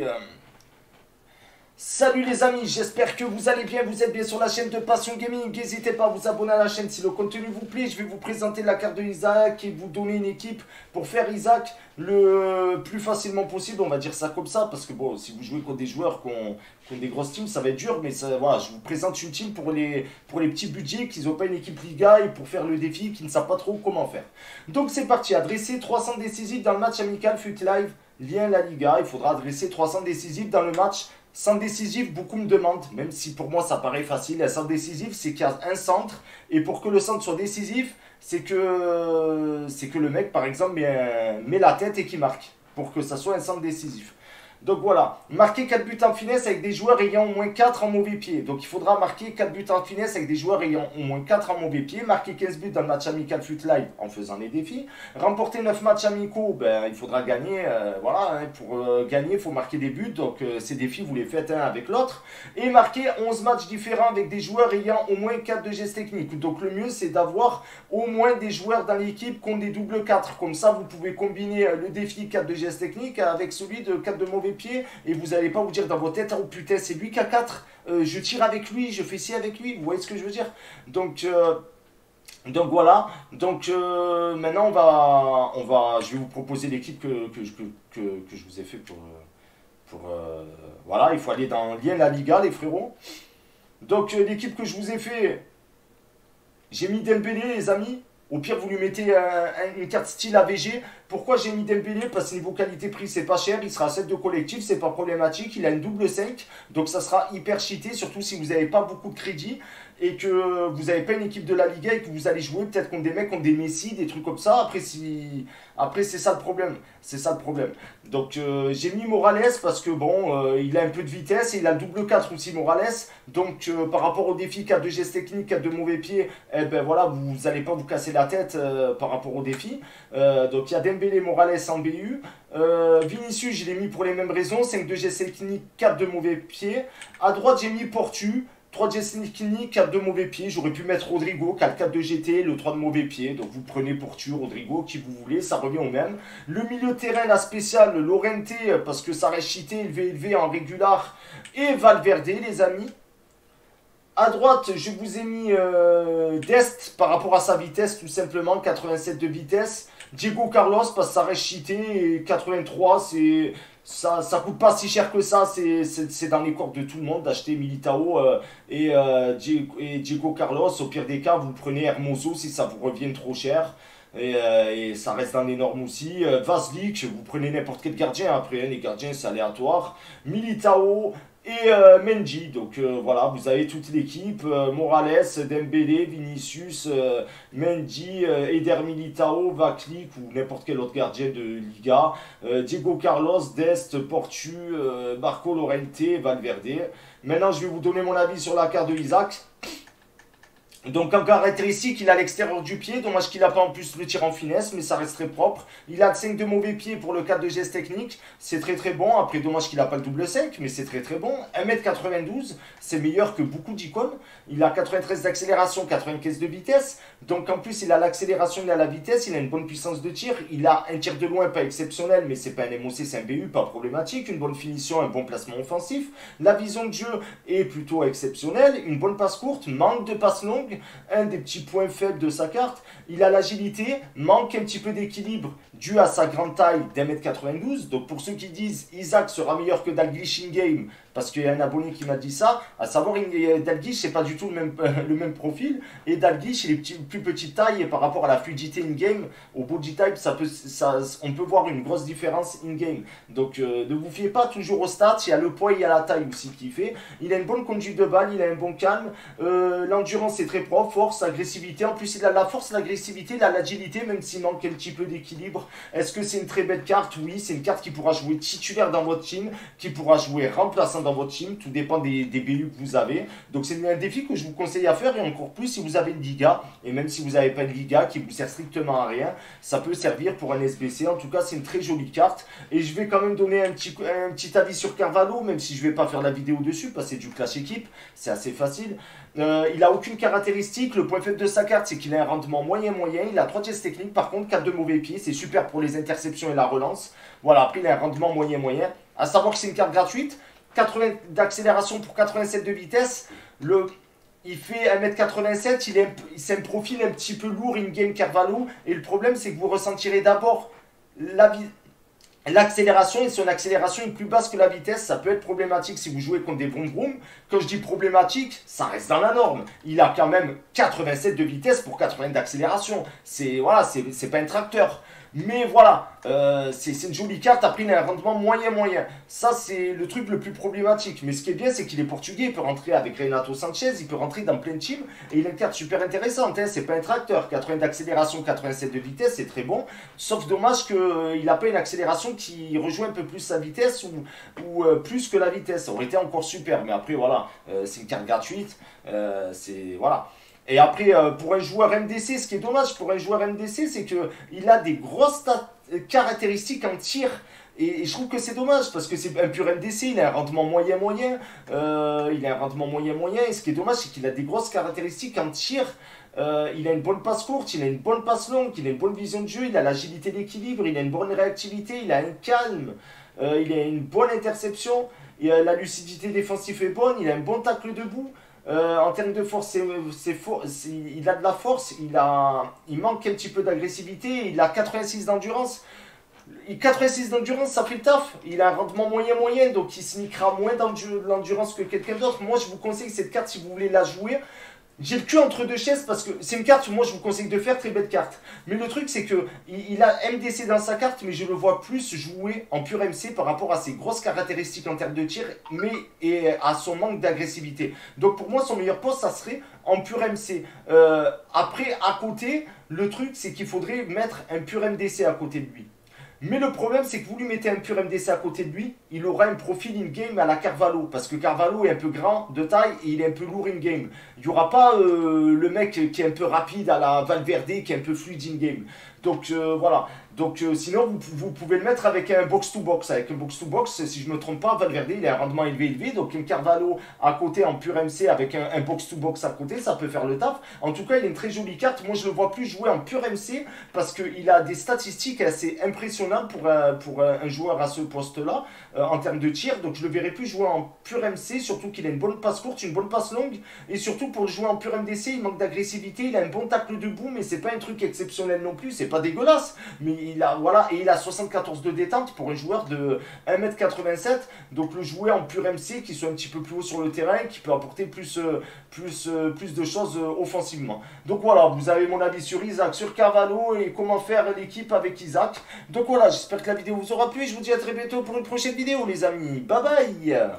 parti. Salut les amis, j'espère que vous allez bien, vous êtes bien sur la chaîne de Passion Gaming. N'hésitez pas à vous abonner à la chaîne si le contenu vous plaît. Je vais vous présenter la carte de Isaac et vous donner une équipe pour faire Isaac le plus facilement possible. On va dire ça comme ça, parce que bon, si vous jouez contre des joueurs qui ont, des grosses teams, ça va être dur. Mais voilà, je vous présente une team pour les, petits budgets qui n'ont pas une équipe Liga et pour faire le défi, qui ne savent pas trop comment faire. Donc c'est parti, adresser 300 décisifs dans le match amical FUT Live. Lien la Liga, il faudra adresser 300 décisifs dans le match. Sans décisif, beaucoup me demandent, même si pour moi ça paraît facile, un centre décisif, c'est qu'il y a un centre, et pour que le centre soit décisif, c'est que, c'est que le mec, par exemple, met, met la tête et qui marque, pour que ça soit un centre décisif. Donc voilà, marquer 4 buts en finesse avec des joueurs ayant au moins 4 en mauvais pied. Donc il faudra marquer 4 buts en finesse avec des joueurs ayant au moins 4 en mauvais pied. Marquer 15 buts dans le match amical FUT Live en faisant les défis. Remporter 9 matchs amicaux, ben, il faudra gagner. Euh, voilà, hein, pour euh, gagner, il faut marquer des buts. Donc euh, ces défis, vous les faites un avec l'autre. Et marquer 11 matchs différents avec des joueurs ayant au moins 4 de gestes techniques. Donc le mieux, c'est d'avoir au moins des joueurs dans l'équipe qui ont des doubles 4. Comme ça, vous pouvez combiner le défi 4 de gestes techniques avec celui de 4 de mauvais pied et vous n'allez pas vous dire dans votre tête, oh putain, c'est lui qui a 4, euh, je tire avec lui, je fais ci avec lui, vous voyez ce que je veux dire? Donc, euh, donc voilà, donc euh, maintenant on va, on va, je vais vous proposer l'équipe que, que, que, que, je vous ai fait pour, pour voilà, il faut aller dans lien la Liga les frérots. Donc l'équipe que je vous ai fait, j'ai mis Dembélé les amis, au pire, vous lui mettez une carte style AVG. Pourquoi j'ai mis Dembélé? Parce que niveau qualité-prix, c'est pas cher. Il sera à 7 de collectif, c'est pas problématique. Il a une double 5. Donc ça sera hyper cheaté, surtout si vous n'avez pas beaucoup de crédit et que vous n'avez pas une équipe de la Liga et que vous allez jouer peut-être contre des mecs contre des Messi, des trucs comme ça. Après, si... Après c'est ça le problème. C'est ça le problème. Donc euh, j'ai mis Morales parce que bon, euh, il a un peu de vitesse et il a le double 4 aussi Morales. Donc euh, par rapport au défi 4 de gestes techniques, 4 de mauvais pieds, eh ben voilà, vous n'allez pas vous casser la tête par rapport au défi. donc il y a Dembélé Morales en BU. Vinicius, je l'ai mis pour les mêmes raisons. 5 de gestes techniques, 4 de mauvais pieds. À droite, j'ai mis Portu. 3 Kini, 4 de mauvais pied. J'aurais pu mettre Rodrigo, 4 4 de GT, le 3 de mauvais pied. Donc vous prenez pour tu Rodrigo, qui vous voulez, ça revient au même. Le milieu terrain, la spéciale, Lorente, parce que ça reste cheaté, élevé, élevé en régular. Et Valverde, les amis. À droite, je vous ai mis euh, Dest par rapport à sa vitesse, tout simplement, 87 de vitesse. Diego Carlos, parce que ça reste cheaté, et 83, c'est ça, ça coûte pas si cher que ça. C'est dans les corps de tout le monde d'acheter Militao euh, et, euh, et, Diego Carlos. Au pire des cas, vous prenez Hermoso si ça vous revient trop cher. Et, euh, et ça reste dans les normes aussi. Vaslik, vous prenez n'importe quel gardien. Après, hein, les gardiens, c'est aléatoire. Militao, et euh, Menji. Donc euh, voilà, vous avez toute l'équipe. Euh, Morales, Dembélé, Vinicius, Menji, Eder Militao, Vaklik ou n'importe quel autre gardien de Liga. Diego Carlos, Dest, Portu, Marco Lorente, Valverde. Maintenant, je vais vous donner mon avis sur la carte de Isaac. Donc en caractéristique, il a l'extérieur du pied, dommage qu'il n'a pas en plus le tir en finesse, mais ça reste très propre. Il a 5 de mauvais pieds pour le 4 de geste technique, c'est très très bon. Après, dommage qu'il n'a pas le double 5, mais c'est très très bon. 1m92, c'est meilleur que beaucoup d'icônes. Il a 93 d'accélération, 95 de vitesse. Donc en plus, il a l'accélération, il a la vitesse, il a une bonne puissance de tir. Il a un tir de loin pas exceptionnel, mais c'est pas un MOC, c'est un BU, pas problématique. Une bonne finition, un bon placement offensif. La vision de jeu est plutôt exceptionnelle. Une bonne passe courte, manque de passe longue un des petits points faibles de sa carte. Il a l'agilité, manque un petit peu d'équilibre dû à sa grande taille d'un mètre 92. Donc pour ceux qui disent Isaac sera meilleur que Dalglish in-game, parce qu'il y a un abonné qui m'a dit ça, à savoir Dalglish c'est pas du tout le même, profil, et Dalglish il est plus petite taille et par rapport à la fluidité in-game, au body type, ça peut, ça, on peut voir une grosse différence in-game. Donc euh, ne vous fiez pas toujours au stats, il y a le poids, il y a la taille aussi qui fait. Il a une bonne conduite de balle, il a un bon calme, euh, l'endurance est très propre, force, agressivité, en plus il a la force, l'agressivité, il a l'agilité, même s'il manque un petit peu d'équilibre est-ce que c'est une très belle carte? Oui, c'est une carte qui pourra jouer titulaire dans votre team, qui pourra jouer remplaçant dans votre team. Tout dépend des, des BU que vous avez. Donc c'est un défi que je vous conseille à faire et encore plus si vous avez une Liga. Et même si vous n'avez pas de Liga qui vous sert strictement à rien, ça peut servir pour un SBC. En tout cas, c'est une très jolie carte. Et je vais quand même donner un petit, un petit avis sur Carvalho, même si je ne vais pas faire la vidéo dessus, parce que c'est du clash équipe. C'est assez facile. Euh, il n'a aucune caractéristique. Le point faible de sa carte, c'est qu'il a un rendement moyen-moyen. Il a 3 gestes techniques. Par contre, 4 de mauvais pieds. C'est super pour les interceptions et la relance. Voilà, après, il a un rendement moyen-moyen. À savoir que c'est une carte gratuite, 80 d'accélération pour 87 de vitesse. Le, il fait 1m87, il est, c'est un profil un petit peu lourd in-game Carvalho. Et le problème, c'est que vous ressentirez d'abord la, L'accélération, et son accélération est plus basse que la vitesse, ça peut être problématique si vous jouez contre des vroom vroom. Quand je dis problématique, ça reste dans la norme. Il a quand même 87 de vitesse pour 80 d'accélération. C'est voilà, c'est pas un tracteur. Mais voilà, euh, c'est une jolie carte. Après, il a un rendement moyen-moyen. Ça, c'est le truc le plus problématique. Mais ce qui est bien, c'est qu'il est portugais. Il peut rentrer avec Renato Sanchez. Il peut rentrer dans plein de teams. Et il a une carte super intéressante. Hein. C'est pas un tracteur. 80 d'accélération, 87 de vitesse, c'est très bon. Sauf dommage qu'il euh, n'a pas une accélération qui rejoint un peu plus sa vitesse ou, euh, plus que la vitesse. Ça aurait été encore super. Mais après, voilà, c'est une carte gratuite. c'est voilà. Et après, euh, pour un joueur MDC, ce qui est dommage pour un joueur MDC, c'est qu'il a des grosses caractéristiques en tir. Et, je trouve que c'est dommage parce que c'est un pur MDC, il a un rendement moyen-moyen. Euh, il a un rendement moyen-moyen. Et ce qui est dommage, c'est qu'il a des grosses caractéristiques en tir. Euh, il a une bonne passe courte, il a une bonne passe longue, il a une bonne vision de jeu, il a l'agilité d'équilibre, il a une bonne réactivité, il a un calme, il a une bonne interception, la lucidité défensive est bonne, il a un bon tacle debout. Euh, en termes de force, il a de la force, il, manque un petit peu d'agressivité, il a 86 d'endurance. 86 d'endurance, ça fait le taf. Il a un rendement moyen-moyen, donc il se niquera moins d'endurance que quelqu'un d'autre. Moi, je vous conseille cette carte si vous voulez la jouer. J'ai le cul entre deux chaises parce que c'est une carte, moi je vous conseille de faire, très belle carte. Mais le truc c'est que il, a MDC dans sa carte, mais je le vois plus jouer en pur MC par rapport à ses grosses caractéristiques en termes de tir, mais et à son manque d'agressivité. Donc pour moi son meilleur poste ça serait en pur MC. Euh, après, à côté, le truc c'est qu'il faudrait mettre un pur MDC à côté de lui. Mais le problème, c'est que vous lui mettez un pur MDC à côté de lui, il aura un profil in-game à la Carvalho. Parce que Carvalho est un peu grand de taille et il est un peu lourd in-game. Il n'y aura pas euh, le mec qui est un peu rapide à la Valverde, qui est un peu fluide in-game. Donc euh, voilà. Donc euh, sinon, vous, vous, pouvez le mettre avec un box-to-box. Avec un box-to-box, si je ne me trompe pas, Valverde, il a un rendement élevé, élevé. Donc un Carvalho à côté en pur MC avec un box-to-box à côté, ça peut faire le taf. En tout cas, il a une très jolie carte. Moi, je ne le vois plus jouer en pur MC parce qu'il a des statistiques assez impressionnantes pour un, pour un joueur à ce poste-là euh, en termes de tir. Donc je le verrai plus jouer en pur MC, surtout qu'il a une bonne passe courte, une bonne passe longue. Et surtout pour le jouer en pur MDC, il manque d'agressivité. Il a un bon tacle debout, mais c'est pas un truc exceptionnel non plus. C'est pas dégueulasse. Mais il a, voilà, et il a 74 de détente pour un joueur de 1m87. Donc le jouer en pur MC qui soit un petit peu plus haut sur le terrain, qui peut apporter plus, euh, plus, euh, plus de choses euh, offensivement. Donc voilà, vous avez mon avis sur Isaac, sur Cavallo et comment faire l'équipe avec Isaac. Donc voilà, j'espère que la vidéo vous aura plu. Je vous dis à très bientôt pour une prochaine vidéo les amis. Bye bye